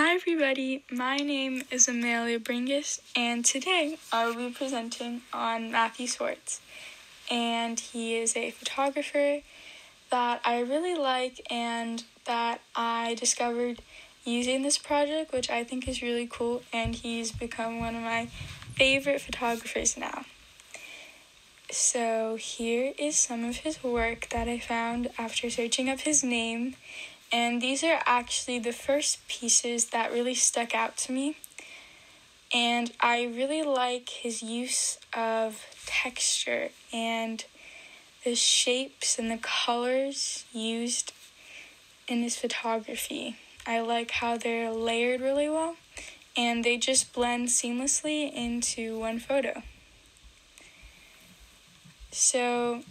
Hi, everybody. My name is Amaelia Bringas, and today I will be presenting on Matthew Swarts. And he is a photographer that I really like and that I discovered using this project, which I think is really cool. And he's become one of my favorite photographers now. So, here is some of his work that I found after searching up his name and these are actually the first pieces that really stuck out to me. And I really like his use of texture and the shapes and the colors used in his photography. I like how they're layered really well and they just blend seamlessly into one photo. So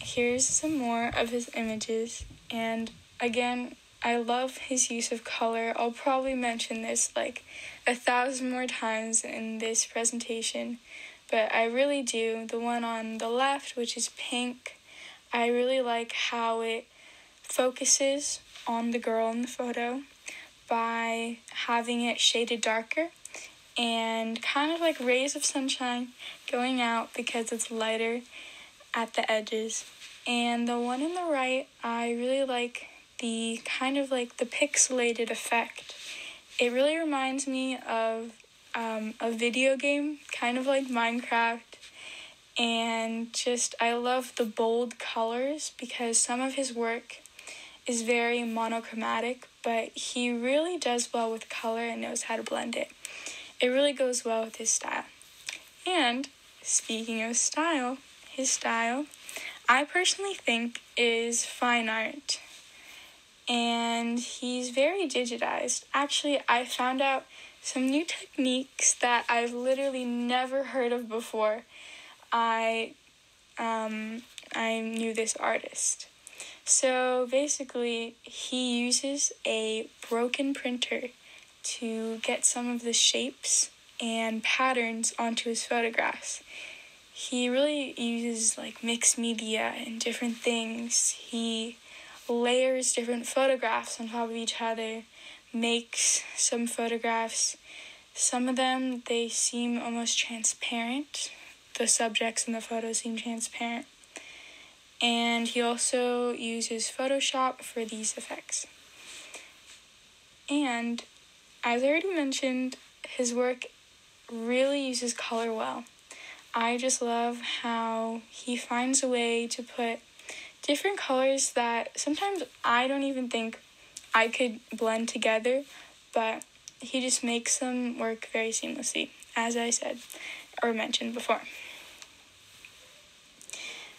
here's some more of his images and again I love his use of color. I'll probably mention this like a thousand more times in this presentation, but I really do. The one on the left, which is pink, I really like how it focuses on the girl in the photo by having it shaded darker and kind of like rays of sunshine going out because it's lighter at the edges. And the one on the right, I really like the kind of like the pixelated effect. It really reminds me of um, a video game, kind of like Minecraft. And just, I love the bold colors because some of his work is very monochromatic, but he really does well with color and knows how to blend it. It really goes well with his style. And speaking of style, his style, I personally think is fine art and he's very digitized. Actually, I found out some new techniques that I've literally never heard of before. I um, I knew this artist. So basically, he uses a broken printer to get some of the shapes and patterns onto his photographs. He really uses like mixed media and different things. He layers different photographs on top of each other, makes some photographs. Some of them they seem almost transparent. The subjects in the photos seem transparent. And he also uses Photoshop for these effects. And as I already mentioned, his work really uses color well. I just love how he finds a way to put different colors that sometimes I don't even think I could blend together, but he just makes them work very seamlessly, as I said or mentioned before.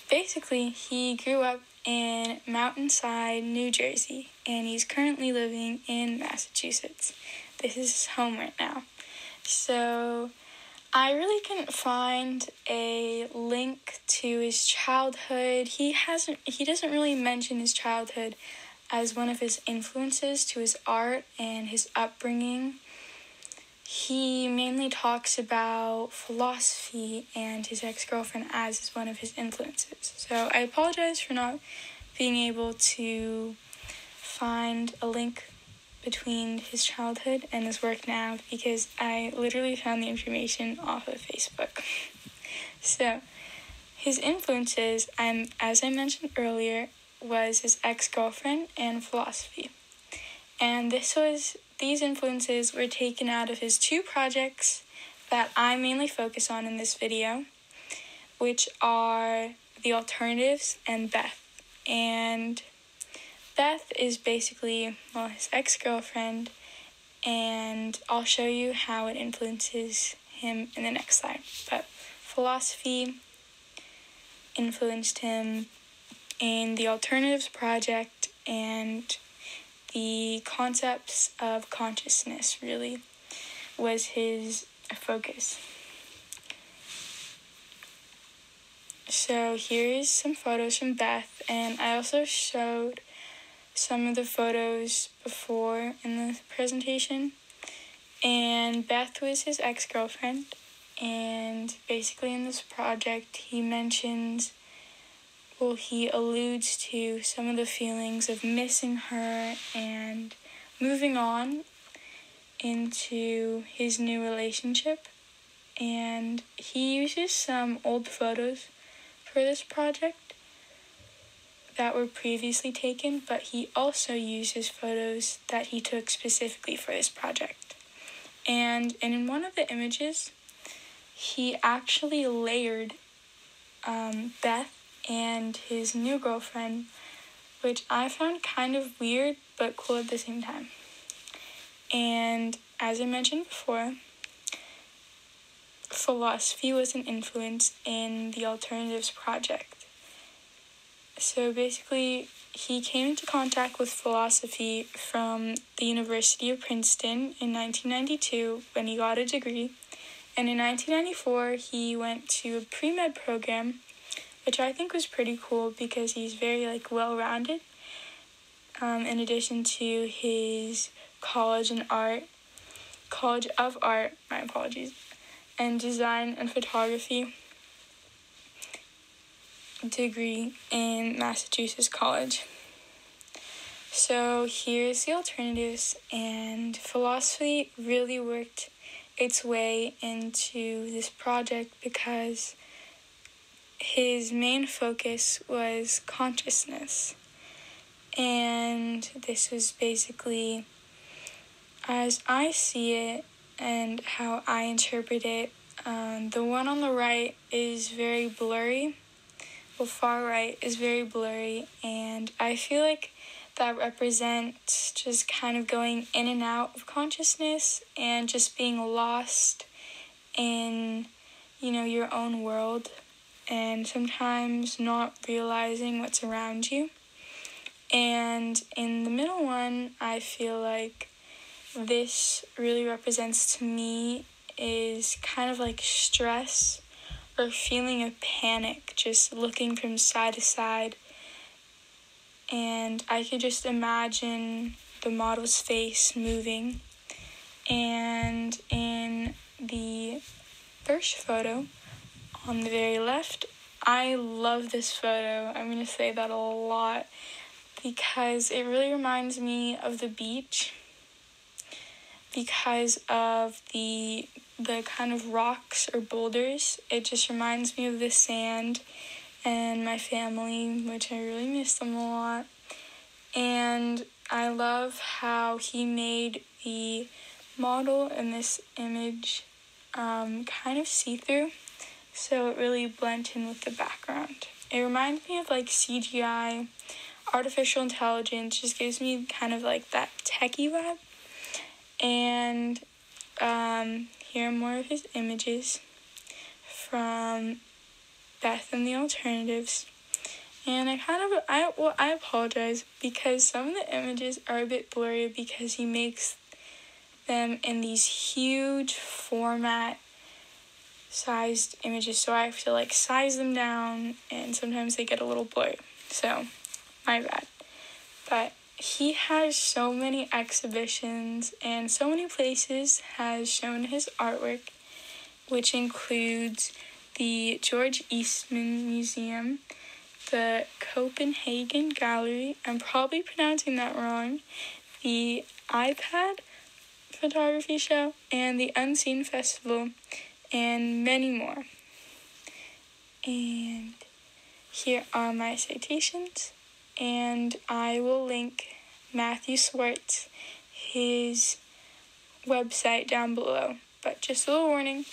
Basically, he grew up in Mountainside, New Jersey, and he's currently living in Massachusetts. This is his home right now. So, I really couldn't find a link to his childhood. He hasn't he doesn't really mention his childhood as one of his influences to his art and his upbringing. He mainly talks about philosophy and his ex-girlfriend as one of his influences. So I apologize for not being able to find a link between his childhood and his work now because I literally found the information off of Facebook. so, his influences, um, as I mentioned earlier, was his ex girlfriend and philosophy. And this was these influences were taken out of his two projects that I mainly focus on in this video, which are The Alternatives and Beth. And Beth is basically, well, his ex girlfriend, and I'll show you how it influences him in the next slide. But philosophy influenced him in the Alternatives Project and the concepts of consciousness really was his focus. So here's some photos from Beth, and I also showed some of the photos before in the presentation. And Beth was his ex girlfriend. And basically, in this project, he mentions, well, he alludes to some of the feelings of missing her and moving on. into his new relationship and he uses some old photos for this project that were previously taken, but he also uses photos that he took specifically for this project. And, and in one of the images, he actually layered um, Beth and his new girlfriend, which I found kind of weird but cool at the same time. And as I mentioned before, philosophy was an influence in the Alternatives Project. So basically, he came into contact with philosophy from the University of Princeton in 1992 when he got a degree. And in 1994, he went to a pre med program, which I think was pretty cool because he's very like well rounded. Um, in addition to his college and art, college of art, my apologies, and design and photography degree in Massachusetts College. So here's the alternatives, and philosophy really worked its way into this project because his main focus was consciousness. And this was basically, as I see it, and how I interpret it. Um, the one on the right is very blurry. The far right is very blurry, and I feel like that represents just kind of going in and out of consciousness and just being lost in, you know, your own world and sometimes not realizing what's around you. And in the middle one, I feel like this really represents to me is kind of like stress or feeling of panic, just looking from side to side. And I could just imagine the model's face moving. And in the first photo on the very left, I love this photo. I'm going to say that a lot because it really reminds me of the beach because of the the kind of rocks or boulders. It just reminds me of the sand and my family, which I really miss them a lot. And I love how he made the model in this image um, kind of see through, so it really blends in with the background. It reminds me of like CGI, artificial intelligence, just gives me kind of like that techie vibe. And um, here are more of his images from Beth and the Alternatives. And I kind of I well I apologize because some of the images are a bit blurry because he makes them in these huge format sized images so I have to like size them down and sometimes they get a little blurry. So my bad. But he has so many exhibitions and so many places has shown his artwork which includes the George Eastman Museum, the Copenhagen Gallery, I'm probably pronouncing that wrong, the AIPAD photography show, and the Unseen Festival, and many more. And here are my citations and I will link Matthew Swarts, his website down below. But just a little warning,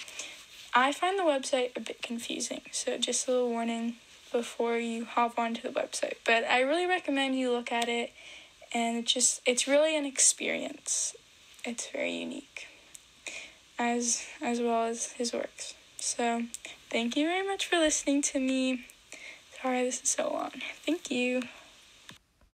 I find the website a bit confusing, so just a little warning before you hop onto the website. But I really recommend you look at it, and it just it's really an experience. It's very unique, as as well as his works. So, thank you very much for listening to me. Sorry this is so long. Thank you.